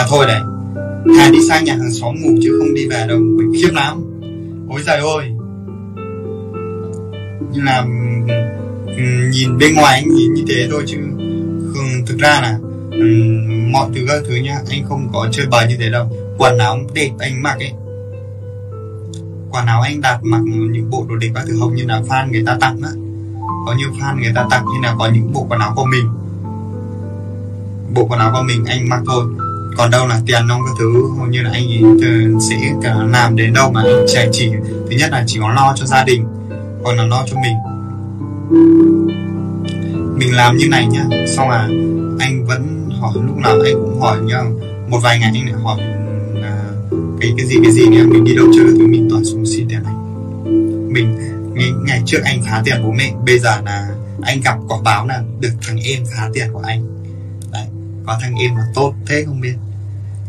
mà thôi đấy hà đi sang nhà hàng xóm ngủ chứ không đi về đâu mình khiếp lắm. Ôi trời ơi. Nhưng là ừ, nhìn bên ngoài anh nhìn như thế thôi chứ. Không thực ra là um, mọi thứ các thứ nhá anh không có chơi bời như thế đâu. Quần áo đẹp anh mặc ấy. Quần áo anh đặt mặc những bộ đồ đẹp các thứ hầu như là fan người ta tặng á. Có như fan người ta tặng như là có những bộ quần áo của mình. Bộ quần áo của mình anh mặc thôi còn đâu là tiền nông các thứ hầu như là anh ấy ờ, sẽ cả làm đến đâu mà anh chỉ, chỉ. Thứ nhất là chỉ có lo cho gia đình còn là lo cho mình. Mình làm như này nhá xong là anh vẫn hỏi lúc nào anh cũng hỏi nhá. Một vài ngày anh lại hỏi là cái cái gì cái gì nhá mình đi đâu chơi thì mình toàn xuống xin tiền này mình ngày, ngày trước anh phá tiền bố mẹ bây giờ là anh gặp quả báo là được thằng em phá tiền của anh. Đấy có thằng em là tốt thế không biết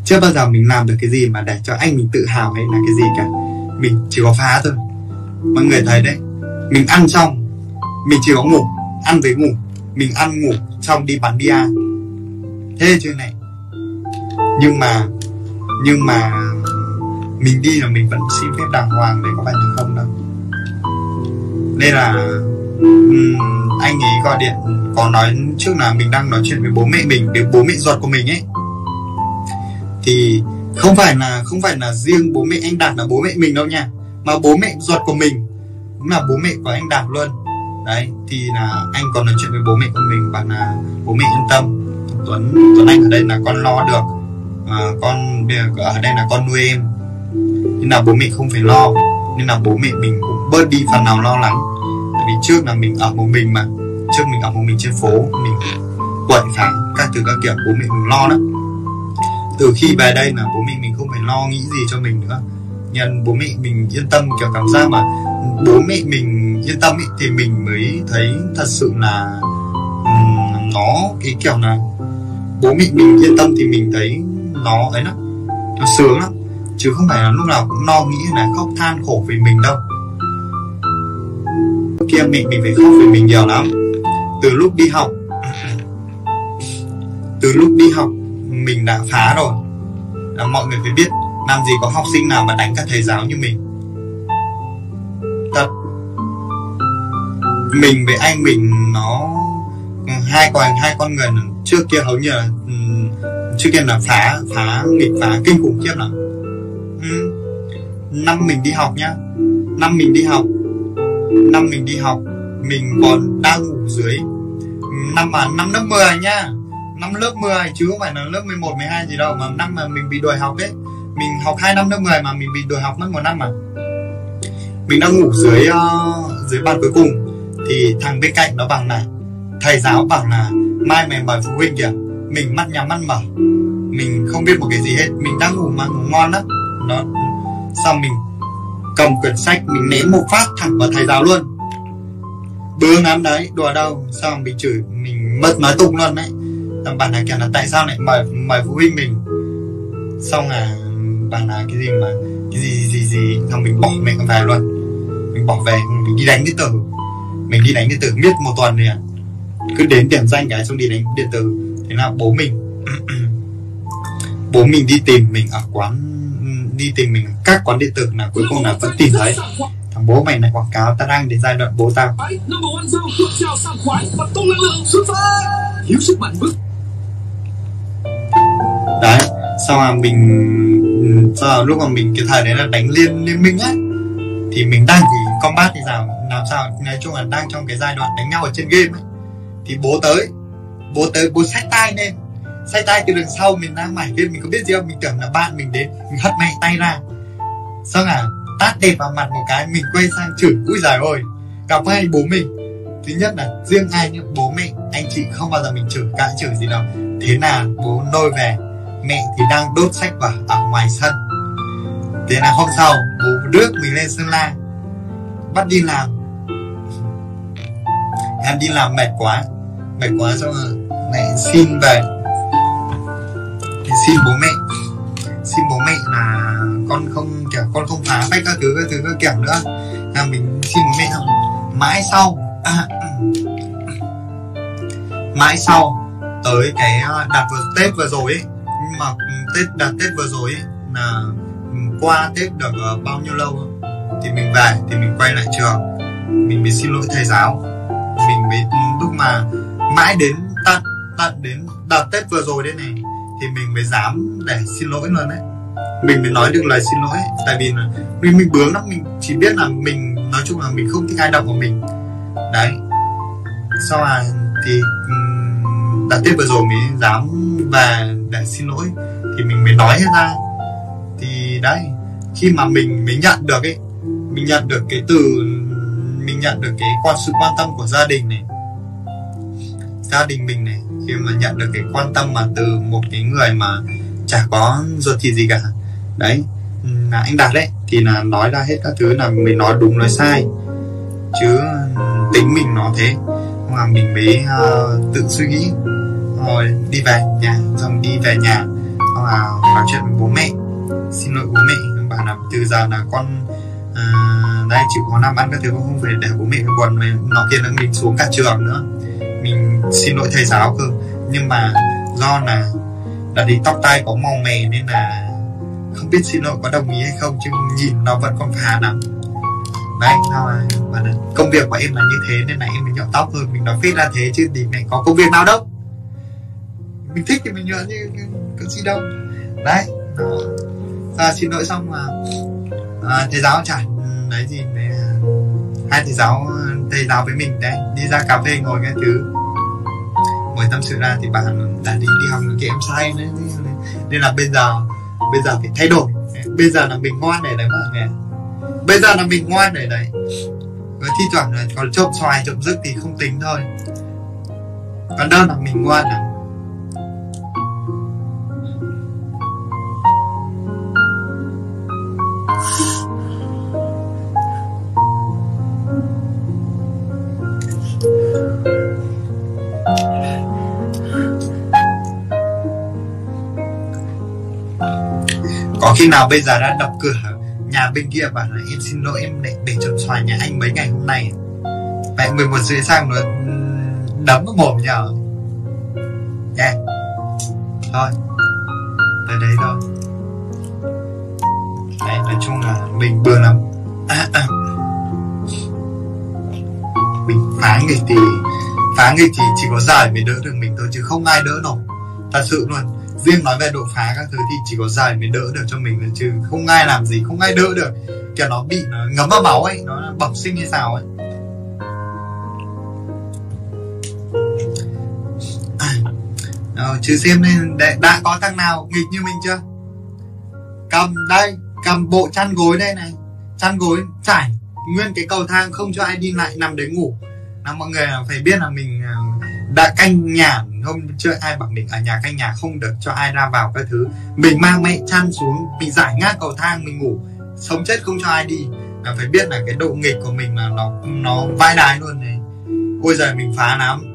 chưa bao giờ mình làm được cái gì mà để cho anh mình tự hào hay là cái gì cả. Mình chỉ có phá thôi. Mọi người thấy đấy. Mình ăn xong mình chỉ có ngủ ăn với ngủ. Mình ăn ngủ xong đi bán bia. Thế chứ này. Nhưng mà nhưng mà mình đi là mình vẫn xin phép đàng hoàng để có phải được không đâu. Nên là um, anh ấy gọi điện có nói trước là mình đang nói chuyện với bố mẹ mình với bố mẹ ruột của mình ấy thì không phải là không phải là riêng bố mẹ anh đạt là bố mẹ mình đâu nha. Mà bố mẹ ruột của mình cũng là bố mẹ của anh đạt luôn. Đấy thì là anh còn nói chuyện với bố mẹ của mình bảo là bố mẹ yên tâm tuấn tuấn anh ở đây là con lo được. À, con ở đây là con nuôi em. Nên là bố mẹ không phải lo nên là bố mẹ mình cũng bớt đi phần nào lo lắng. Tại vì trước là mình ở một mình mà. Trước mình ở một mình trên phố mình quậy phá các thứ các kiểu bố mẹ mình lo đó từ khi về đây là bố mẹ mình không phải lo nghĩ gì cho mình nữa. Nhân bố mẹ mình yên tâm kiểu cảm giác mà bố mẹ mình yên tâm ý, thì mình mới thấy thật sự là um, nó cái kiểu là bố mẹ mình yên tâm thì mình thấy nó ấy lắm nó sướng lắm. Chứ không phải là lúc nào cũng lo nghĩ là khóc than khổ vì mình đâu. Kia mẹ mình phải khóc vì mình nhiều lắm. Từ lúc đi học từ lúc đi học mình đã phá rồi. Là mọi người phải biết làm gì có học sinh nào mà đánh cả thầy giáo như mình. Thật. Mình với anh mình nó, hai con hai con người trước kia hầu như là trước kia là phá phá nghịch, phá kinh khủng khiếp lắm. Ừ. năm mình đi học nhá. Năm mình đi học. Năm mình đi học, mình còn đang ngủ dưới. Năm mà, năm lớp 10 nhá năm lớp 10 chứ không phải là lớp 11 12 gì đâu mà năm mà mình bị đuổi học ấy. Mình học hai năm lớp 10 mà mình bị đuổi học mất một năm mà. Mình đang ngủ dưới uh, dưới bàn cuối cùng. Thì thằng bên cạnh nó bảo này thầy giáo bảo là mai mày mời phụ huynh kìa. Mình mắt nhắm mắt mở. Mình không biết một cái gì hết. Mình đang ngủ mà ngủ ngon lắm. Nó xong mình cầm quyển sách mình ném một phát thẳng vào thầy giáo luôn. Bướng lắm đấy đùa đâu. Xong bị chửi mình mất nói tung luôn đấy. Xong bạn này kêu là tại sao lại mời mời phụ huynh mình? Xong là bạn là cái gì mà, cái gì gì gì xong mình bỏ mẹ về luôn. Mình bỏ về, mình đi đánh điện tử. Mình đi đánh điện tử biết một tuần liền. Cứ đến điểm danh cái xong đi đánh điện tử. Thế là bố mình bố mình đi tìm mình ở quán, đi tìm mình các quán điện tử là cuối cùng là vẫn tìm thấy. Thằng bố mày này quảng cáo ta đang đến giai đoạn bố tao sau mà mình sau lúc mà mình, cái thời đấy là đánh liên liên minh á. Thì mình đang thì combat thì sao? Làm sao? Nói chung là đang trong cái giai đoạn đánh nhau ở trên game ấy. Thì bố tới bố tới, bố sách tay lên. Sách tay từ đằng sau, mình đang mải game, mình có biết gì không? Mình tưởng là bạn mình đến, mình hất mạnh tay ra. Xong là tát đẹp vào mặt một cái, mình quay sang chửi, úi giời ơi, gặp ngay bố mình. Thứ nhất là riêng ai những bố mẹ, anh chị không bao giờ mình chửi, cãi chửi gì đâu. Thế là bố nôi về mẹ thì đang đốt sách vở ở ngoài sân. Thế là hôm sau bố rước mình lên sơn la. Bắt đi làm. Em đi làm mệt quá. Mệt quá xong rồi mẹ xin về. Thì xin bố mẹ. Xin bố mẹ là con không kiểu con không phá phách các thứ các thứ các kiểu nữa. Là mình xin bố mẹ không? Mãi sau. À, mãi sau tới cái à, đợt vừa tết vừa rồi ấy nhưng mà tết đợt tết vừa rồi ấy, là ừ, qua tết được ờ, bao nhiêu lâu thì mình về thì mình quay lại trường. Mình mới xin lỗi thầy giáo. Mình mới ừ, lúc mà mãi đến tận tận đến đợt tết vừa rồi đấy này thì mình mới dám để xin lỗi luôn đấy. Mình mới nói được lời xin lỗi tại vì là mình mình bướng lắm. Mình chỉ biết là mình nói chung là mình không thích ai động vào mình. Đấy. Sau à thì ừ, đã tết vừa rồi mới dám về để xin lỗi thì mình mới nói ra. Thì đấy khi mà mình mới nhận được ấy mình nhận được cái từ mình nhận được cái quan sự quan tâm của gia đình này. Gia đình mình này khi mà nhận được cái quan tâm mà từ một cái người mà chả có ruột thịt gì cả. Đấy là anh đạt đấy thì là nói ra hết các thứ là mình nói đúng nói sai. Chứ tính mình nó thế mà mình mới uh, tự suy nghĩ rồi đi về nhà. Xong đi về nhà. Xong là nói chuyện với bố mẹ. Xin lỗi bố mẹ. Bảo là từ giờ là con uh, đây chịu có làm ăn các thứ không phải để bố mẹ buồn. Về nó kia là mình xuống cả trường nữa. Mình xin lỗi thầy giáo cơ. Nhưng mà do là là đi tóc tai có màu mè nên là không biết xin lỗi có đồng ý hay không chứ nhìn nó vẫn còn phà lắm. Đấy sao mà, công việc của em là như thế nên là em mới nhỏ tóc thôi. Mình nói phết ra thế chứ thì mẹ có công việc nào đâu mình thích thì mình nhọ như có gì đâu. Đấy à, xin lỗi xong mà à, thầy giáo chả đấy gì đấy, hai thầy giáo thầy giáo với mình đấy đi ra cà phê ngồi nghe thứ. Mới tâm sự ra thì bạn dạ, đã đi đi học cái em sai đấy nên là bây giờ bây giờ phải thay đổi. Bây giờ là mình ngoan này đấy mọi người bây giờ là mình ngoan này đấy. Với thi thoảng là còn trộm xoài trộm dứt thì không tính thôi. Còn đơn là mình ngoan à. Khi nào bây giờ đã đập cửa nhà bên kia bảo là em xin lỗi em để, để trộm xoài nhà anh mấy ngày hôm nay. Mẹ 11 rưỡi sang nó đấm mồm nhờ nha yeah. thôi. Tới đấy thôi. Đấy nói chung là mình bừa lắm à, à. mình phá người thì phá người thì chỉ có giải mới đỡ được mình thôi chứ không ai đỡ nổi. Thật sự luôn riêng nói về độ phá các thứ thì chỉ có giải mới đỡ được cho mình chứ không ai làm gì không ai đỡ được. Kiểu nó bị nó ngấm vào máu ấy nó bẩm sinh hay sao ấy. À, chứ xem nên đã, đã có thằng nào nghịch như mình chưa? Cầm đây cầm bộ chăn gối đây này. Chăn gối trải nguyên cái cầu thang không cho ai đi lại nằm đấy ngủ. Là mọi người phải biết là mình à, đã canh nhà hôm chưa ai bảo mình ở nhà canh nhà không được cho ai ra vào các thứ. Mình mang mẹ chăn xuống, mình giải ngang cầu thang, mình ngủ. Sống chết không cho ai đi. Là phải biết là cái độ nghịch của mình là nó nó vai đái luôn này. Ôi giời, mình phá lắm.